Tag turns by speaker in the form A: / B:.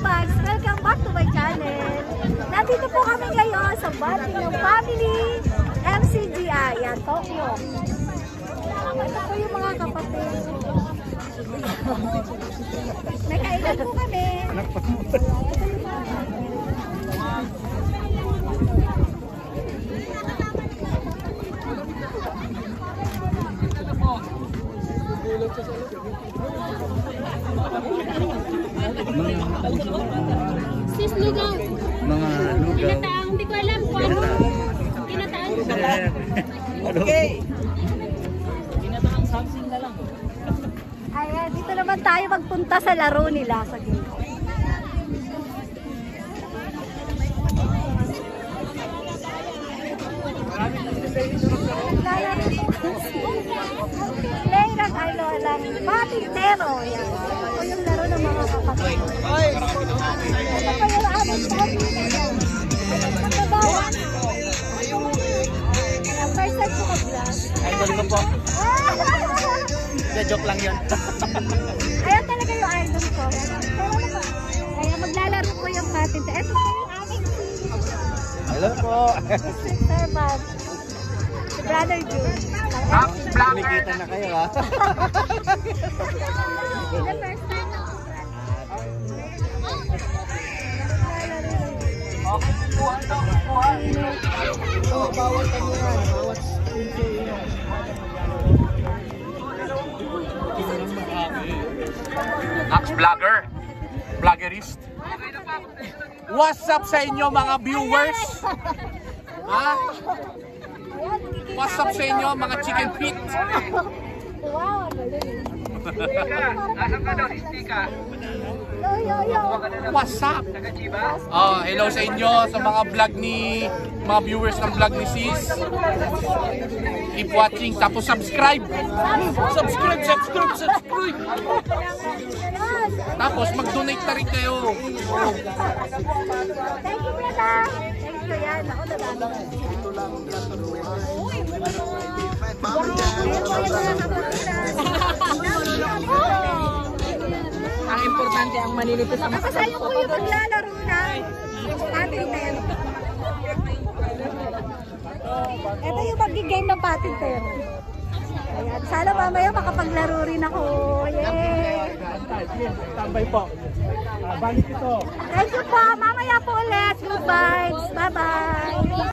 A: vibes! Welcome back to my channel. Nandito po kami ngayon sa bating ng family MCGI. Yan, Tokyo. Ito po yung mga kapatid. Nakailan po kami.
B: Sis Lugaw.
C: Mga lugaw.
B: Kinataang, hindi ko alam kung ano. Kinataang.
C: Okay.
A: Ayan, dito naman tayo magpunta sa laro nila sa game. Play ng ano lang, patintero. Yan. Ito po yung laro ng mga kapatid. Ito po yung aming patintero. Magkabawa. First time ko mag-vlog.
C: Idol ko po. Joke lang yun.
A: Ayan talaga yung idol ko. Kaya maglalaro ko yung patent. Ito po yung aming
C: Hello po.
A: servant. Si Brother June.
C: Kumikita na kayo ha.
A: The first time ako.
D: Axe Vlogger, Vloggerist. What's up sa inyo mga viewers? Ha? Up sa inyo mga chicken feet?
A: Wow, galing. Asan ka daw, yo, yo.
D: What's up? Oh, hello sa inyo sa mga vlog ni mga viewers ng vlog ni Sis. Keep watching tapos subscribe. Subscribe, subscribe, subscribe. Tapos mag-donate na kayo.
A: Thank you, Tita. You, yan. Ako, dadami. Uy,
B: Ang importante ang maninipis ang
A: Kasi sa'yo po yung maglalaro ng patinter. Ito yung mag-game ng patinter. Ayan. Sana mamaya makapaglaro rin ako. Yay!
C: Tambay po. Ah, balik ito.
A: Thank you po. Mamaya po ulit. Good vibes. Bye-bye.